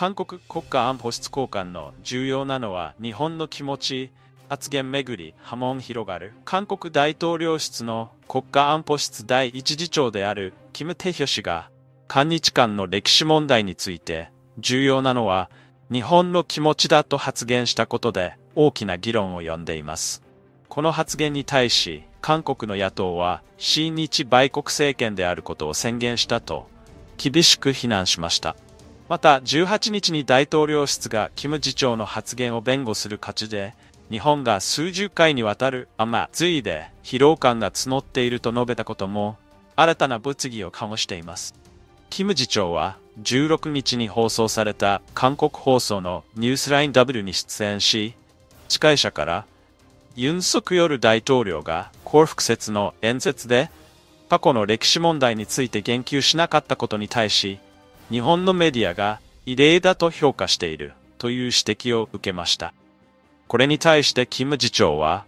韓国国家安保室高官の重要なのは日本の気持ち、発言めぐり波紋広がる韓国大統領室の国家安保室第一次長であるキム・テヒョ氏が韓日間の歴史問題について重要なのは日本の気持ちだと発言したことで大きな議論を呼んでいます。この発言に対し韓国の野党は親日売国政権であることを宣言したと厳しく非難しました。また18日に大統領室がキム次長の発言を弁護する形で日本が数十回にわたる雨いで疲労感が募っていると述べたことも新たな物議を醸しています。キム次長は16日に放送された韓国放送のニュースライン W に出演し、司会者からユン・ソクヨル大統領が幸福説の演説で過去の歴史問題について言及しなかったことに対し、日本のメディアが異例だと評価しているという指摘を受けました。これに対してキム次長は、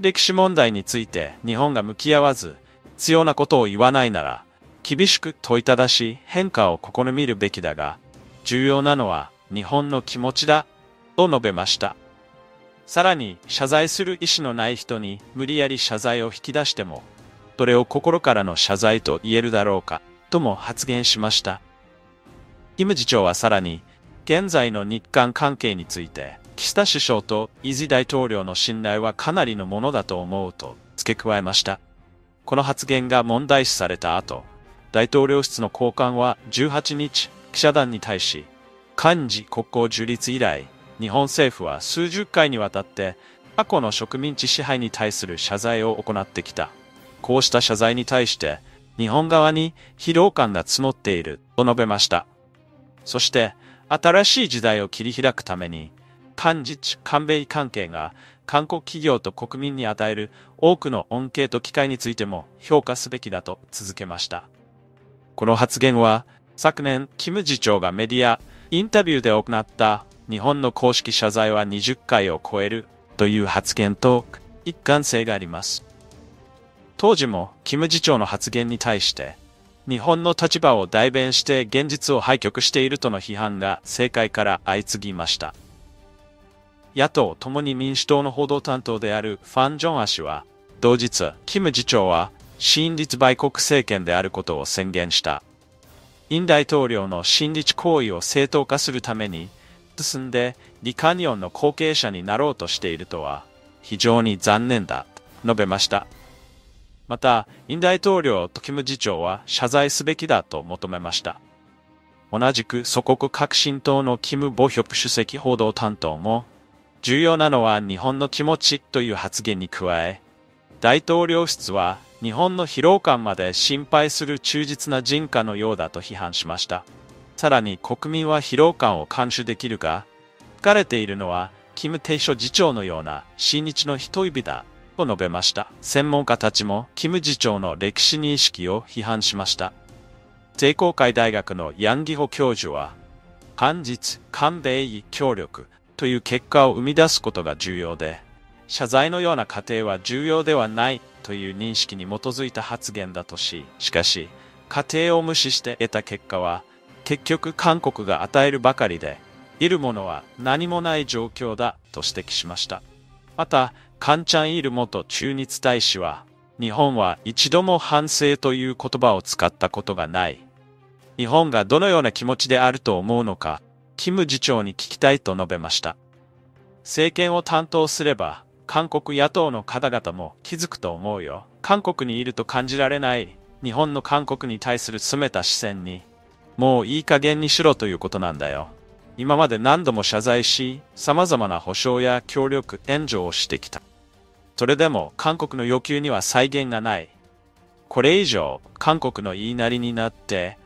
歴史問題について日本が向き合わず、必要なことを言わないなら、厳しく問いただし変化を試みるべきだが、重要なのは日本の気持ちだ、と述べました。さらに、謝罪する意思のない人に無理やり謝罪を引き出しても、それを心からの謝罪と言えるだろうか、とも発言しました。キム次長はさらに、現在の日韓関係について、岸田首相とイズ大統領の信頼はかなりのものだと思うと付け加えました。この発言が問題視された後、大統領室の高官は18日、記者団に対し、漢字国交樹立以来、日本政府は数十回にわたって過去の植民地支配に対する謝罪を行ってきた。こうした謝罪に対して、日本側に疲労感が募っていると述べました。そして、新しい時代を切り開くために、韓日韓米関係が韓国企業と国民に与える多くの恩恵と機会についても評価すべきだと続けました。この発言は昨年、キム次長がメディア、インタビューで行った日本の公式謝罪は20回を超えるという発言と一貫性があります。当時もキム次長の発言に対して日本の立場を代弁して現実を廃局しているとの批判が政界から相次ぎました。野党共に民主党の報道担当であるファン・ジョンア氏は、同日、キム次長は、親日売国政権であることを宣言した。イン大統領の親日行為を正当化するために、進んでリカニオンの後継者になろうとしているとは、非常に残念だ、述べました。また、イン大統領とキム次長は謝罪すべきだと求めました。同じく祖国革新党のキム・ボヒョプ主席報道担当も、重要なのは日本の気持ちという発言に加え、大統領室は日本の疲労感まで心配する忠実な人家のようだと批判しました。さらに国民は疲労感を監視できるが、疲れているのはキム・テイショ次長のような親日の人指だと述べました。専門家たちもキム次長の歴史認識を批判しました。帝光会大学のヤンギホ教授は、韓日、韓米協力という結果を生み出すことが重要で、謝罪のような過程は重要ではないという認識に基づいた発言だとし、しかし、過程を無視して得た結果は、結局韓国が与えるばかりで、いるものは何もない状況だと指摘しました。また、カンチャンイル元駐日大使は、日本は一度も反省という言葉を使ったことがない。日本がどのような気持ちであると思うのか、キム次長に聞きたいと述べました。政権を担当すれば、韓国野党の方々も気づくと思うよ。韓国にいると感じられない日本の韓国に対する冷めた視線に、もういい加減にしろということなんだよ。今まで何度も謝罪し、様々な保証や協力、援助をしてきた。それでも韓国の要求には再現がない。これ以上韓国の言いなりになって、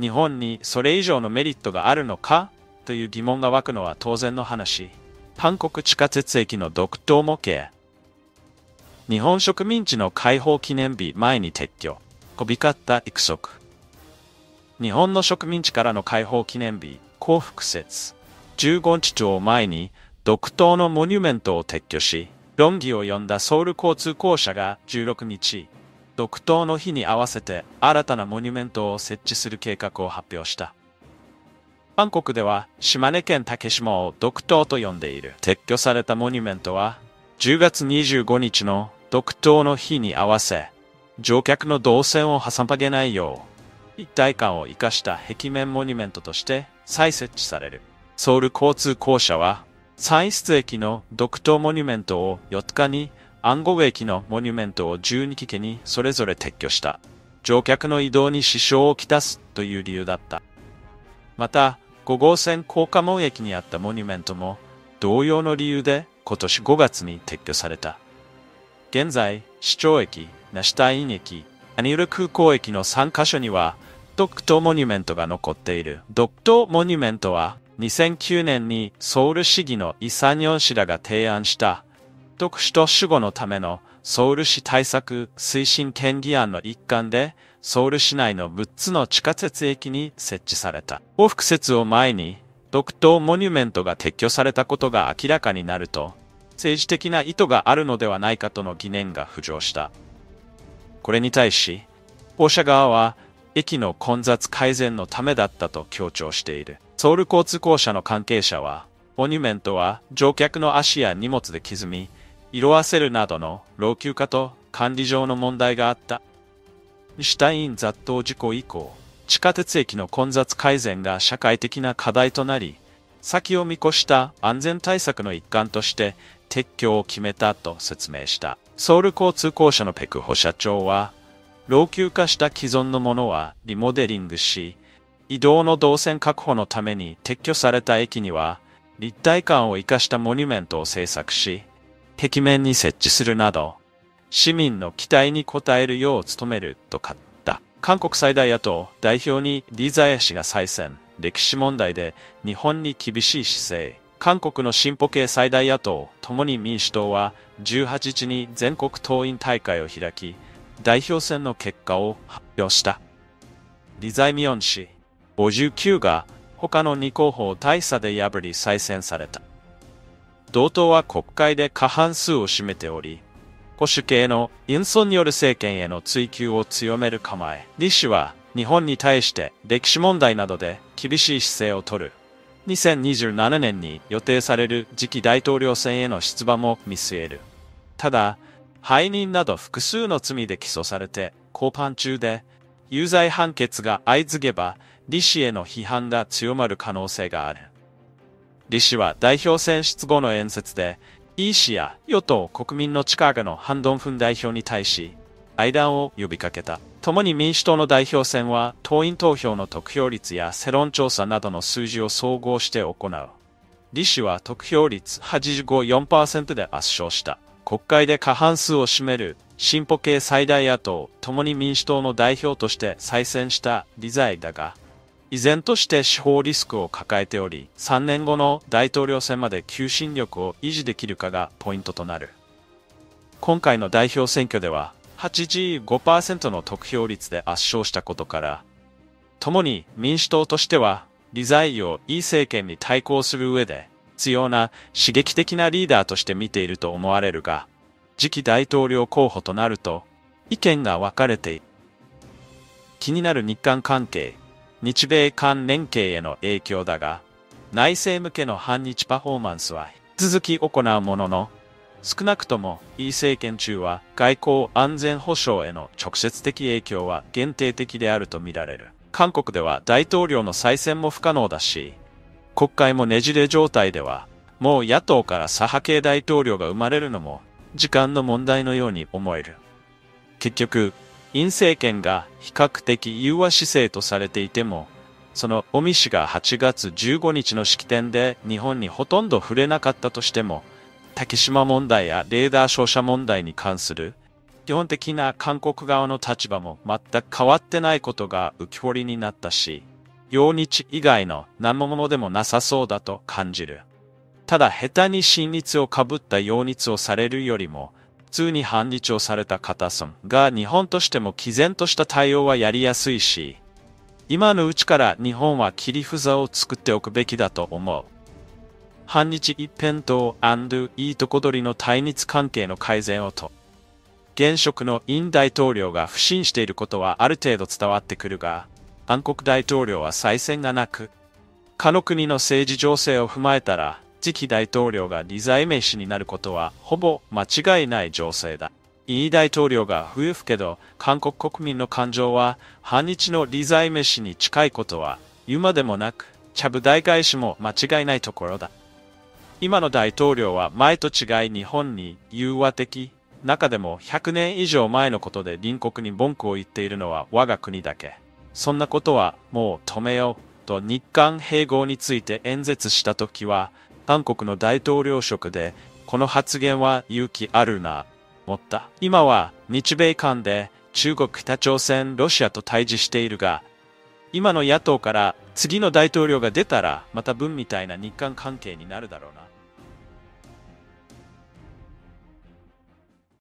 日本にそれ以上のメリットがあるのか？という疑問が湧くのは当然の話。韓国地下鉄駅の独島模型。日本植民地の解放記念日前に撤去。こびかった育足。日本の植民地からの解放記念日、幸福節。15日を前に、独島のモニュメントを撤去し、論議を呼んだソウル交通公社が16日、独島の日に合わせて新たなモニュメントを設置する計画を発表した。韓国では島根県竹島を独島と呼んでいる。撤去されたモニュメントは10月25日の独島の日に合わせ、乗客の動線を挟まげないよう、一体感を生かした壁面モニュメントとして再設置される。ソウル交通公社は、三室駅の独島モニュメントを4日に、暗号駅のモニュメントを12機家にそれぞれ撤去した。乗客の移動に支障をきたすという理由だった。また、5号線高架門駅にあったモニュメントも、同様の理由で今年5月に撤去された。現在、市長駅、梨田院駅、アニル空港駅の3カ所には、ドクトモニュメントが残っている。ドクトモニュメントは、2009年にソウル市議のイ・サニョン氏らが提案した、特首都守護のためのソウル市対策推進権議案の一環で、ソウル市内の6つの地下鉄駅に設置された。往復説を前に、独島モニュメントが撤去されたことが明らかになると、政治的な意図があるのではないかとの疑念が浮上した。これに対し、放射側は駅の混雑改善のためだったと強調している。ソウル交通公社の関係者は、モニュメントは乗客の足や荷物で歪み、色あせるなどの老朽化と管理上の問題があった。シュタイン雑踏事故以降、地下鉄駅の混雑改善が社会的な課題となり、先を見越した安全対策の一環として撤去を決めたと説明した。ソウル交通公社のペクホ社長は、老朽化した既存のものはリモデリングし、移動の動線確保のために撤去された駅には、立体感を生かしたモニュメントを制作し、壁面に設置するなど、市民の期待に応えるよう努めると語った。韓国最大野党代表にリザヤ氏が再選。歴史問題で日本に厳しい姿勢。韓国の進歩系最大野党共に民主党は18日に全国党員大会を開き、代表選の結果を発表した。リザイミヨン氏59が他の2候補を大差で破り再選された。同党は国会で過半数を占めており、保守系のユンソンによる政権への追及を強める構え。李氏は日本に対して歴史問題などで厳しい姿勢をとる。2027年に予定される次期大統領選への出馬も見据える。ただ、背任など複数の罪で起訴されて公判中で、有罪判決が相次げば、李氏への批判が強まる可能性がある。李氏は代表選出後の演説で、イ氏や与党国民の力のハンドンフン代表に対し、間を呼びかけた。共に民主党の代表選は党員投票の得票率や世論調査などの数字を総合して行う。李氏は得票率85.4%で圧勝した。国会で過半数を占める進歩系最大野党共に民主党の代表として再選した李在だが、依然として司法リスクを抱えており、3年後の大統領選まで求心力を維持できるかがポイントとなる。今回の代表選挙では、85%の得票率で圧勝したことから、共に民主党としては、理財をいい政権に対抗する上で、必要な刺激的なリーダーとして見ていると思われるが、次期大統領候補となると、意見が分かれている。気になる日韓関係、日米韓連携への影響だが、内政向けの反日パフォーマンスは引き続き行うものの、少なくとも、イ政権中は外交安全保障への直接的影響は限定的であるとみられる。韓国では大統領の再選も不可能だし、国会もねじれ状態では、もう野党から左派系大統領が生まれるのも時間の問題のように思える。結局、陰政権が比較的融和姿勢とされていても、その尾身氏が8月15日の式典で日本にほとんど触れなかったとしても、竹島問題やレーダー照射問題に関する基本的な韓国側の立場も全く変わってないことが浮き彫りになったし、陽日以外の何ものでもなさそうだと感じる。ただ下手に親日をかぶった陽日をされるよりも、通に反日をされた方さんが日本としても毅然とした対応はやりやすいし、今のうちから日本は切り札を作っておくべきだと思う。反日一辺倒いいとこ取りの対日関係の改善をと。現職のイン大統領が不信していることはある程度伝わってくるが、韓国大統領は再選がなく、他の国の政治情勢を踏まえたら、次期大統領が理財名詞になることはほぼ間違いない情勢だ。イー大統領が不ふけど、韓国国民の感情は反日の理財名詞に近いことは言うまでもなく、チャブ大返しも間違いないところだ。今の大統領は前と違い日本に融和的、中でも100年以上前のことで隣国に文句を言っているのは我が国だけ。そんなことはもう止めようと日韓併合について演説した時は、韓国の大統領職で、この発言は勇気あるな、思った。今は日米間で中国、北朝鮮、ロシアと対峙しているが、今の野党から次の大統領が出たら、また文みたいな日韓関係になるだろうな。